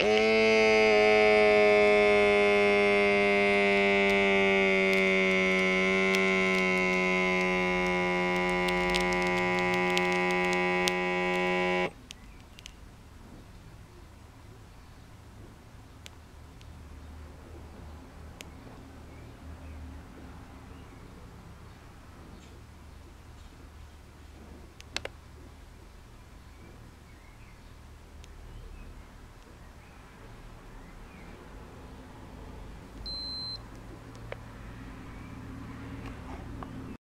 And